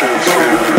Searching